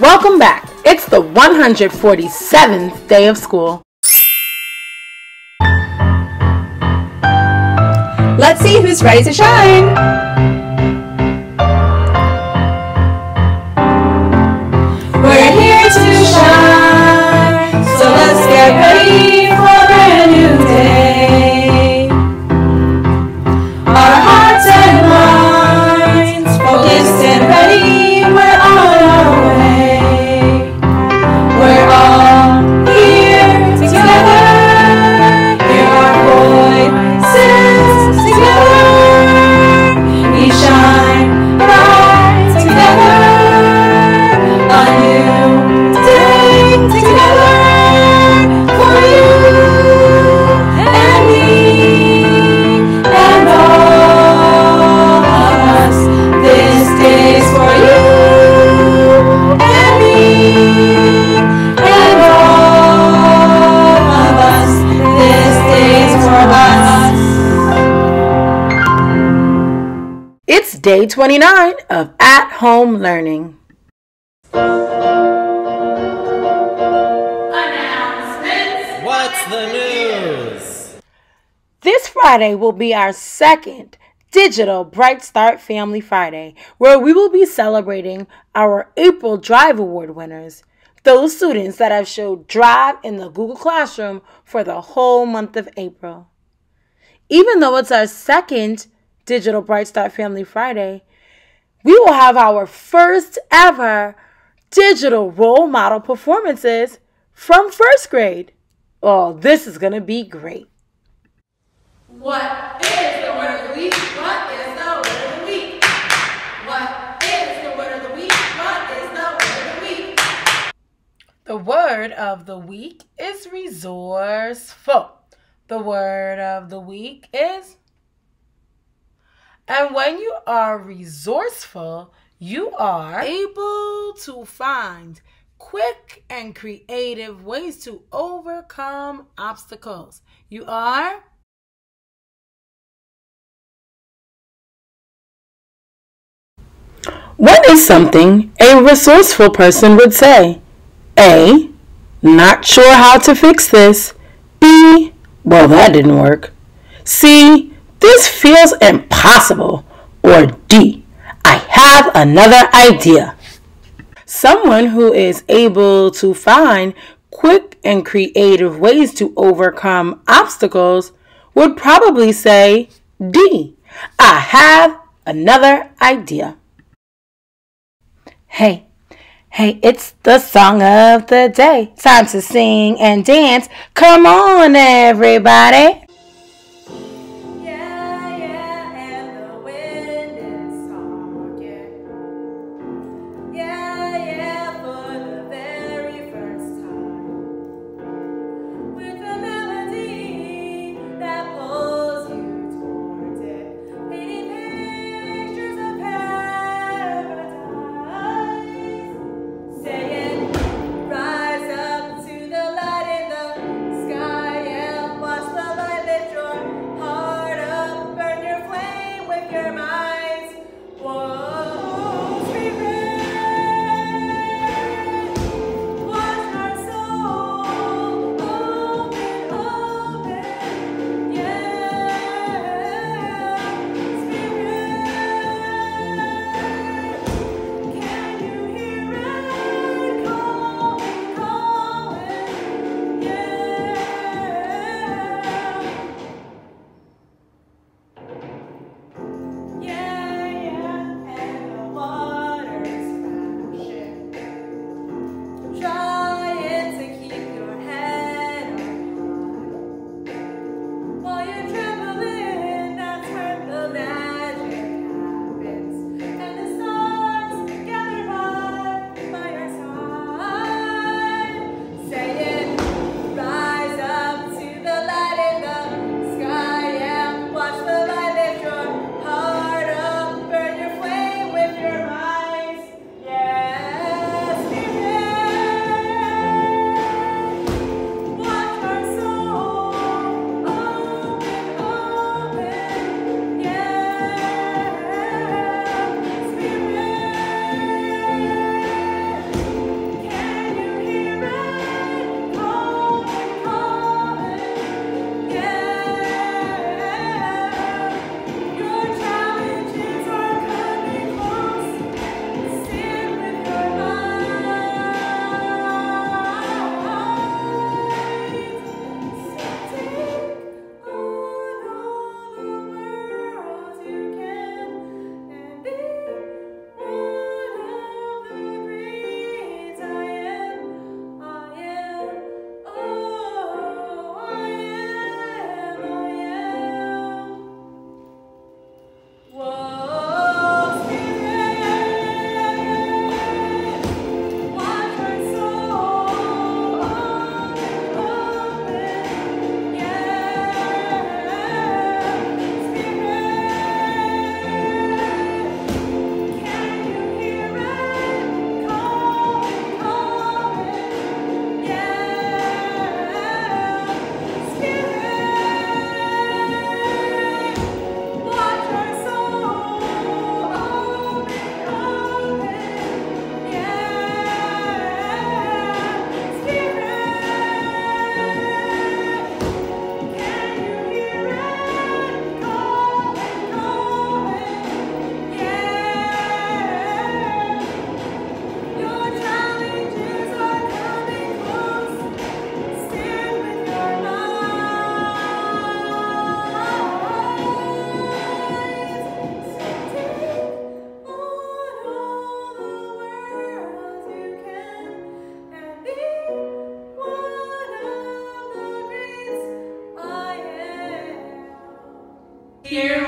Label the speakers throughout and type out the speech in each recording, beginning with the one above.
Speaker 1: Welcome back. It's the 147th day of school.
Speaker 2: Let's see who's ready to shine. Day
Speaker 1: 29 of at home learning.
Speaker 3: What's the news?
Speaker 1: This Friday will be our second digital Bright Start Family Friday, where we will be celebrating our April Drive Award winners, those students that have showed Drive in the Google Classroom for the whole month of April. Even though it's our second digital Bright Start Family Friday, we will have our first ever digital role model performances from first grade. Oh, this is going to be great.
Speaker 4: What is the word of the week? What is the word of the week? What is the word of the week? What is the word of the week?
Speaker 1: The word of the week is resourceful. The word of the week is. And when you are resourceful, you are able to find quick and creative ways to overcome obstacles. You are What is something a resourceful person would say? A. Not sure how to fix this. B. Well, that didn't work. C. This feels impossible. Or D. I have another idea. Someone who is able to find quick and creative ways to overcome obstacles would probably say D. I have another idea. Hey, hey, it's the song of the day. Time to sing and dance. Come on, everybody.
Speaker 2: Here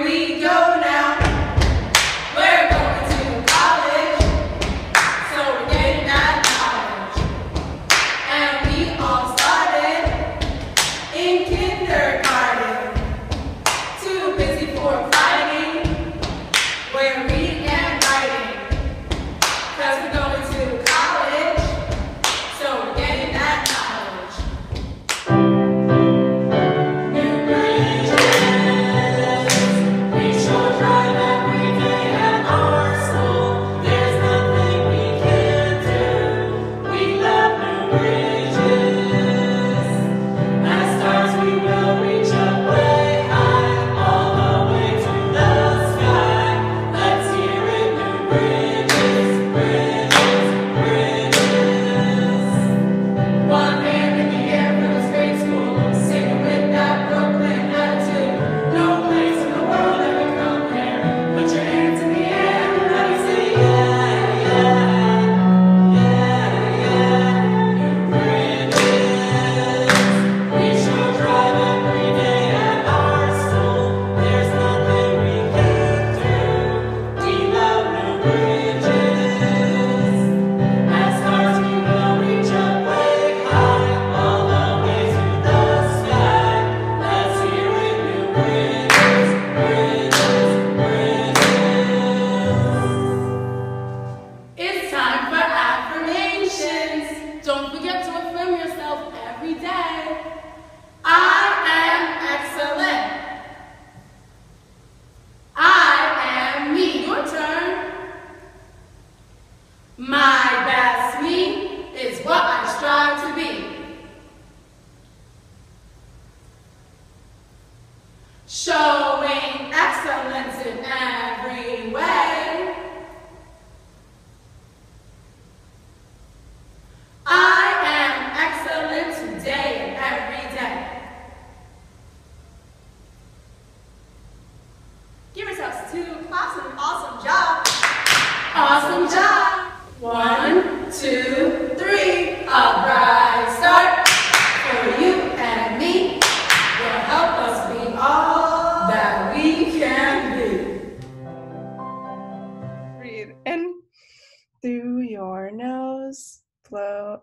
Speaker 2: My best me is what I strive to
Speaker 1: be.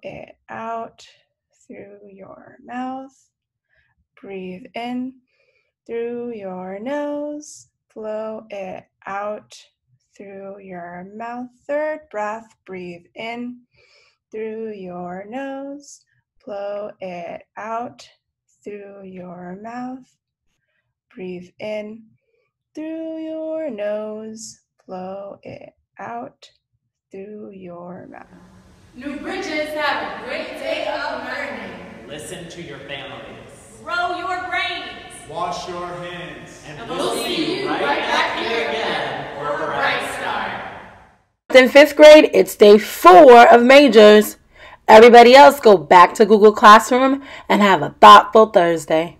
Speaker 5: It out through your mouth. Breathe in through your nose, blow it out through your mouth. Third breath, breathe in through your nose, blow it out through your mouth. Breathe in through your nose, blow it out through your mouth.
Speaker 1: New Bridges have a great day of learning.
Speaker 3: Listen to your families.
Speaker 4: Grow your brains.
Speaker 6: Wash your hands.
Speaker 3: And
Speaker 1: We'll see you right back here again for a bright start.
Speaker 7: In fifth grade, it's day four of majors. Everybody else go back to Google Classroom and have a thoughtful Thursday.